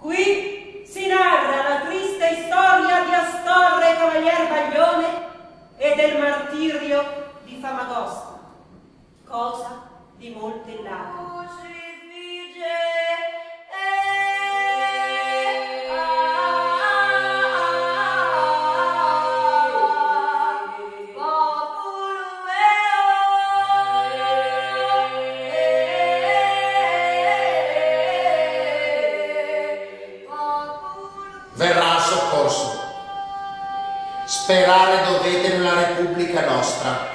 Qui si narra la triste storia di Astorre Cavalier Baglione e del martirio di Famagosta, cosa di molte lacrime. Soccorso. Sperare dovete nella Repubblica nostra.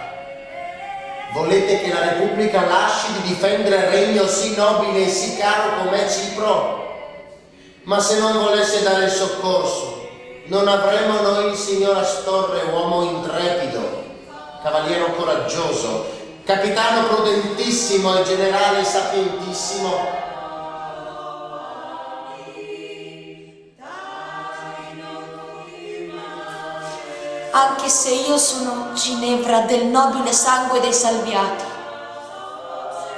Volete che la Repubblica lasci di difendere il regno sì nobile e sì caro come Cipro? Ma se non volesse dare il soccorso, non avremmo noi il signor Astorre, uomo intrepido, cavaliere coraggioso, capitano prudentissimo e generale sapientissimo, anche se io sono Ginevra del nobile sangue dei Salviati.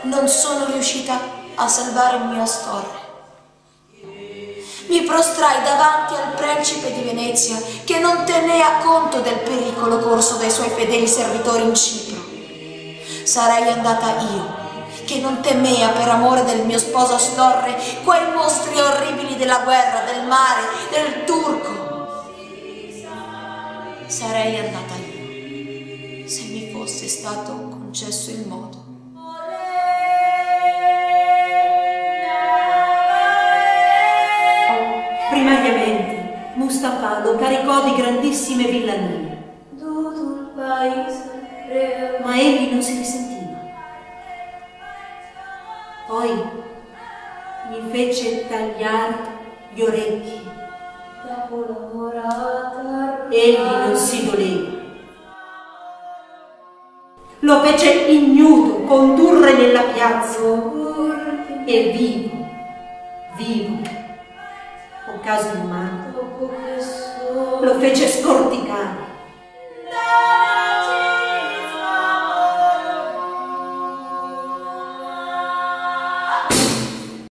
Non sono riuscita a salvare il mio Astorre. Mi prostrai davanti al principe di Venezia che non tenea conto del pericolo corso dai suoi fedeli servitori in Cipro. Sarei andata io che non temea per amore del mio sposo Astorre quei mostri orribili della guerra, del mare, del turco sarei andata io se mi fosse stato concesso il modo. Primariamente, Mustafa lo caricò di grandissime villanie. Ma egli non si risentiva. Poi gli fece tagliare gli orecchi Egli Lo fece ignudo condurre nella piazza e vivo, vivo, o caso umano, lo fece scorticare